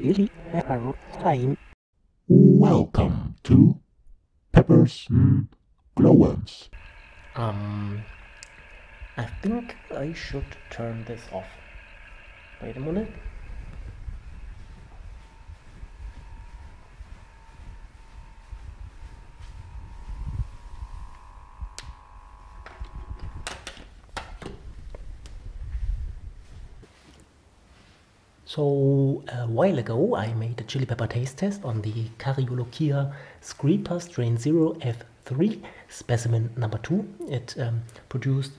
chili pepper time. Welcome to Peppers and Glowworms. Um, I think I should turn this off. Wait a minute. So a while ago I made a chili pepper taste test on the Cariolokia Screaper strain 0 F3 specimen number 2. It um, produced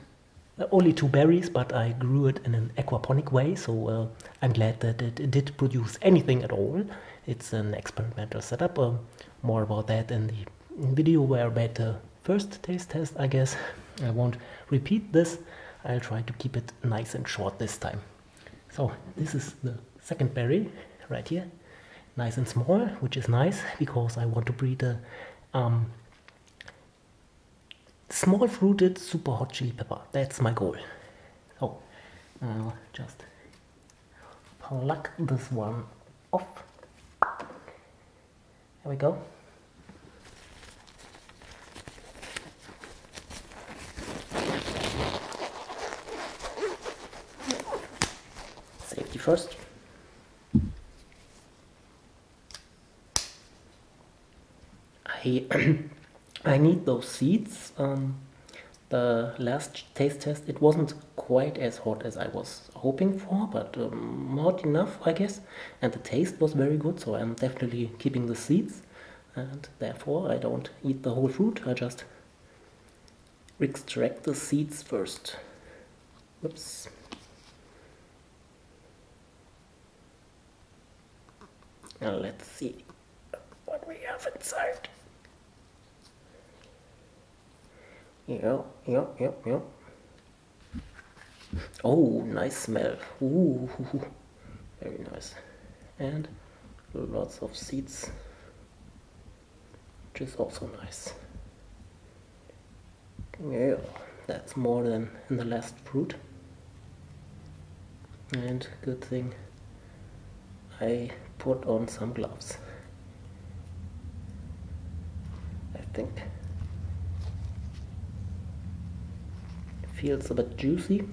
uh, only two berries but I grew it in an aquaponic way so uh, I'm glad that it, it, did produce anything at all. It's an experimental setup, uh, more about that in the video where I made the first taste test I guess. I won't repeat this, I'll try to keep it nice and short this time. So this is the second berry right here, nice and small, which is nice because I want to breed a um, small fruited super hot chili pepper. That's my goal. So I'll just pluck this one off. There we go. Safety first. I I need those seeds. Um, the last taste test it wasn't quite as hot as I was hoping for, but um, hot enough I guess, and the taste was very good. So I'm definitely keeping the seeds, and therefore I don't eat the whole fruit. I just extract the seeds first. Whoops. Now let's see what we have inside. Yeah, yeah, yeah, yeah. Oh, nice smell. Ooh, very nice. And lots of seeds, which is also nice. Yeah, that's more than in the last fruit. And good thing I put on some gloves. I think. Feels a bit juicy.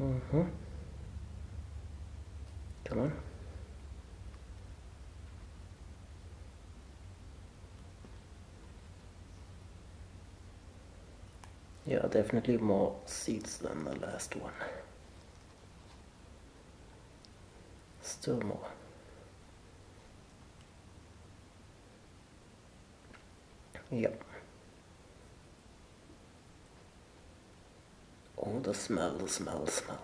Mm-hmm. Come on. Yeah, definitely more seeds than the last one. Still more. Yep. Oh, the smell, the smell, the smell.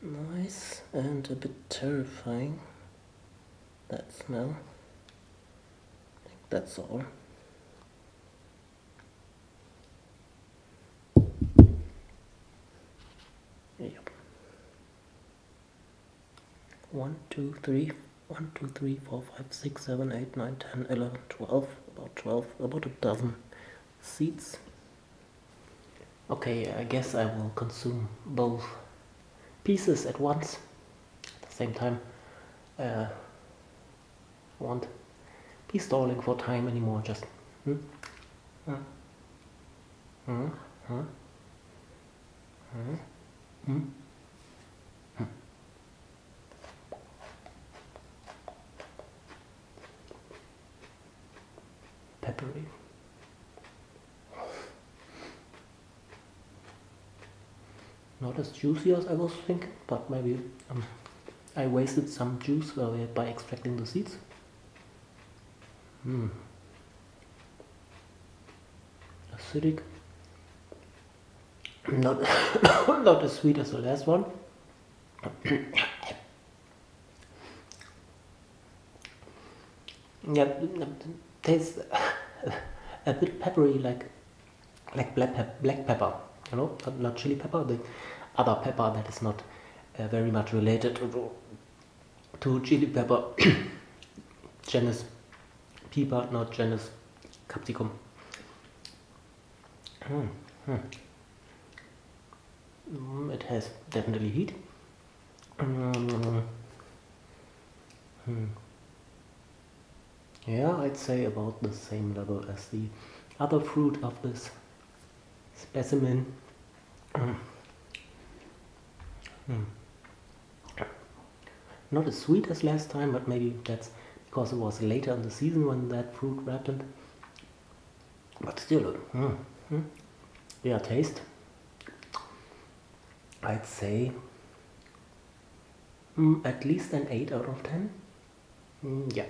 Nice and a bit terrifying. That smell. That's all. 1, 2, 3, 1, 2, 3, 4, 5, 6, 7, 8, 9, 10, 11, 12, about 12, about a dozen seeds. Okay, I guess I will consume both pieces at once, at the same time. Uh, won't be stalling for time anymore, just... Hmm? Hmm? Hmm? Hmm? hmm? hmm? Not as juicy as I was thinking, but maybe um, I wasted some juice by extracting the seeds. Hmm. Acidic. Not not as sweet as the last one. yeah, tastes a bit peppery, like like black pep black pepper. You know, but not chili pepper. The other pepper that is not uh, very much related to to chili pepper. genus Piper, not genus capsicum. Hmm. Hmm. Mm, it has definitely heat. Mm, hmm. Yeah, I'd say about the same level as the other fruit of this specimen. Mm. Mm. Not as sweet as last time, but maybe that's because it was later in the season when that fruit ripened. But still, mm, mm. yeah, taste. I'd say mm, at least an 8 out of 10. Mm, yeah,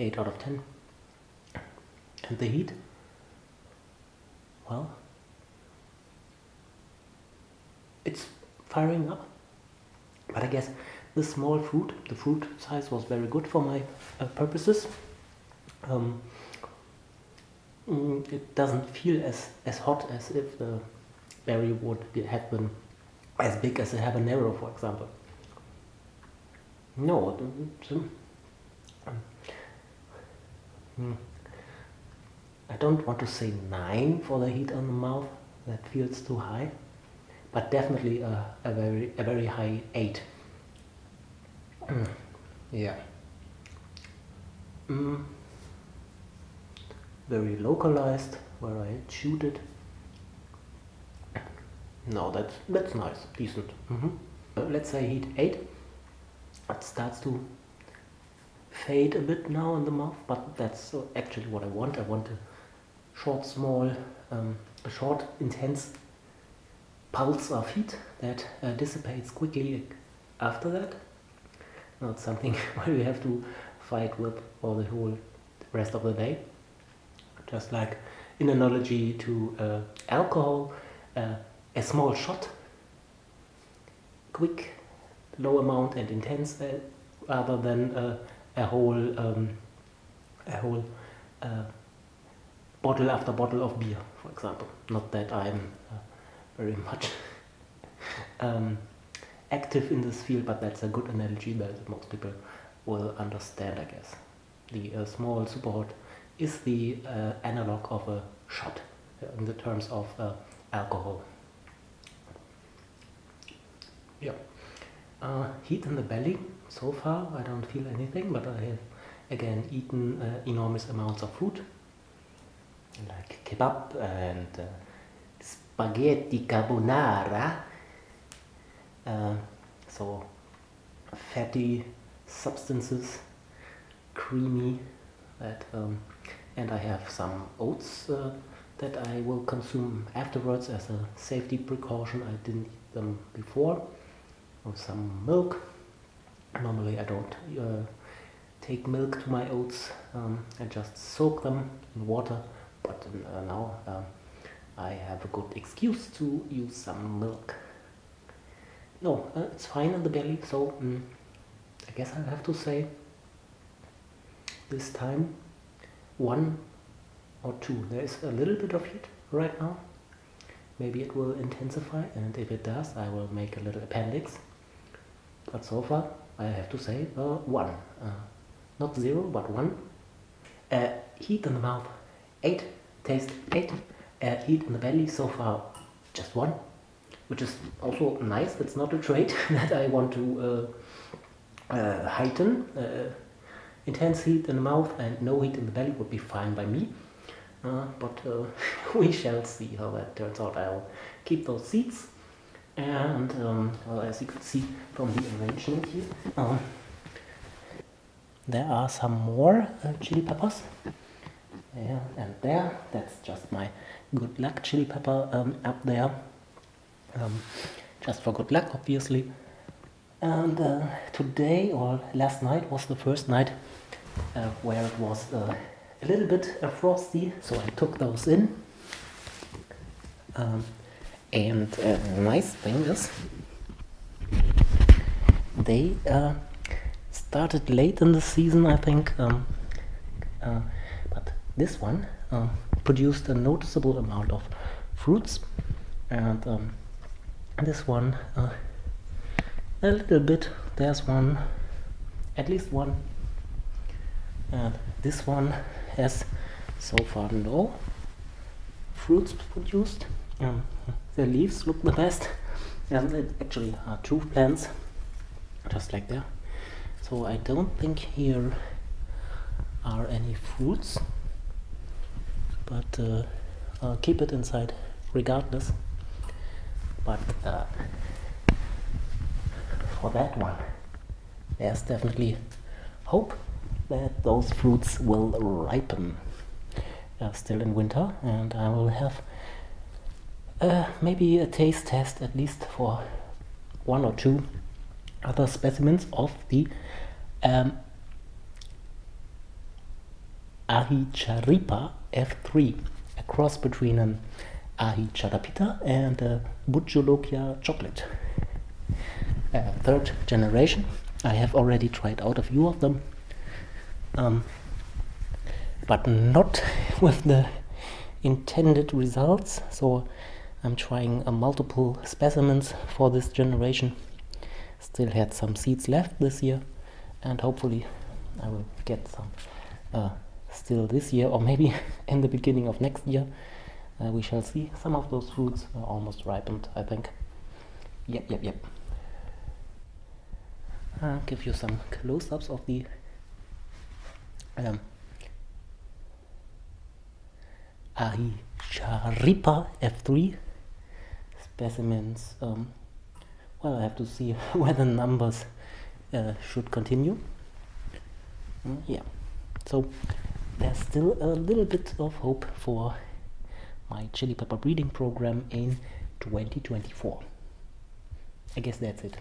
8 out of 10. And the heat? Well, it's firing up. But I guess the small fruit, the fruit size was very good for my uh, purposes. Um, mm, it doesn't feel as, as hot as if the berry would be, have been as big as a habanero, for example. No, um, I don't want to say 9 for the heat on the mouth, that feels too high, but definitely a, a very a very high 8. Mm, yeah. Mm. Very localized where I chewed it. No, that's that's nice, decent. Mm -hmm. uh, let's say heat 8. It starts to fade a bit now in the mouth, but that's uh, actually what I want. I want a short, small, um, a short, intense pulse of heat that uh, dissipates quickly after that. Not something where you have to fight with for the whole rest of the day. Just like in analogy to uh, alcohol, uh, a small shot, quick, low amount and intense, uh, rather than uh, a whole um, a whole uh, bottle after bottle of beer, for example. Not that I'm very much um, active in this field, but that's a good analogy that most people will understand, I guess. The uh, small super hot is the uh, analog of a shot in the terms of alcohol. Yeah. Uh, heat in the belly. So far, I don't feel anything, but I have again eaten uh, enormous amounts of food, like kebab and uh, spaghetti carbonara. Uh, so fatty substances, creamy. That um, and I have some oats uh, that I will consume afterwards as a safety precaution. I didn't eat them before or some milk. Normally I don't uh, take milk to my oats, um, I just soak them in water, but uh, now um, I have a good excuse to use some milk. No, uh, it's fine in the belly, so um, I guess i have to say this time one or two. There is a little bit of heat right now. Maybe it will intensify and if it does I will make a little appendix but so far I have to say uh, one uh, not zero but one uh, heat in the mouth 8 taste 8 uh, heat in the belly. So far just one which is also nice. That's not a trait that I want to uh, uh, heighten. Intense heat in the mouth and no heat in the belly would be fine by me. But we shall see how that turns out. I'll keep those seats and um, well, as you can see from the arrangement here, um, there are some more uh, chili peppers. Yeah, and there, that's just my good luck chili pepper um, up there. Um, just for good luck, obviously. And uh, today or last night was the first night uh, where it was uh, a little bit uh, frosty, so I took those in. Um, and uh, nice thing is they uh, started late in the season I think um, this one uh, produced a noticeable amount of fruits. And um, this one uh, a little bit there's one at least one. And this one has so far no fruits produced. Um, the leaves look the best. And it actually are two plants just like there so I don't think here are any fruits but uh, I'll keep it inside regardless. But uh, for that one there's definitely hope that those fruits will ripen. Uh, still in winter and I will have uh, maybe a taste test at least for one or two other specimens of the um, Aji Chareapa F3, a cross between an Aji Ahicharapita and a Bhut Jolokia chocolate. Uh, third generation. I have already tried out a few of them, um, but not with the intended results. So I'm trying uh, multiple specimens for this generation. Still had some seeds left this year, and hopefully I will get some uh, still this year, or maybe in the beginning of next year. Uh, we shall see. Some of those fruits are almost ripened, I think. Yep, yep, yep. I'll give you some close-ups of the um, Aji Chareapa F3 specimens. Um, well, I have to see whether numbers uh, should continue. Mm, yeah, so there's still a little bit of hope for my chili pepper breeding program in 2024. I guess that's it.